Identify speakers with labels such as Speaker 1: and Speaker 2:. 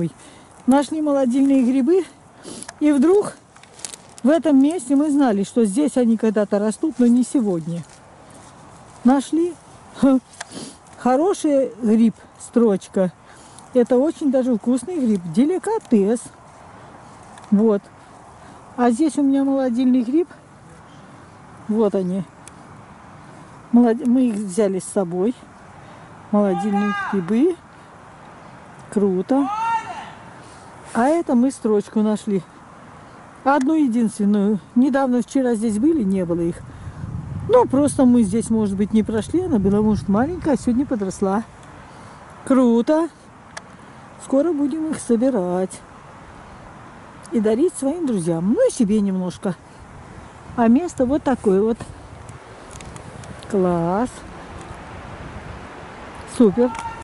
Speaker 1: Ой. Нашли молодильные грибы. И вдруг в этом месте мы знали, что здесь они когда-то растут, но не сегодня. Нашли хороший гриб, строчка. Это очень даже вкусный гриб, деликатес. Вот. А здесь у меня молодильный гриб. Вот они. Молод- Мы их взяли с собой. Молодильные грибы. Круто. А это мы строчку нашли. Одну единственную. Недавно, вчера здесь были, не было их. Ну, просто мы здесь, может быть, не прошли. Она была, может, маленькая, а сегодня подросла. Круто. Скоро будем их собирать. И дарить своим друзьям. Ну и себе немножко. А место вот такое вот. Класс. Супер.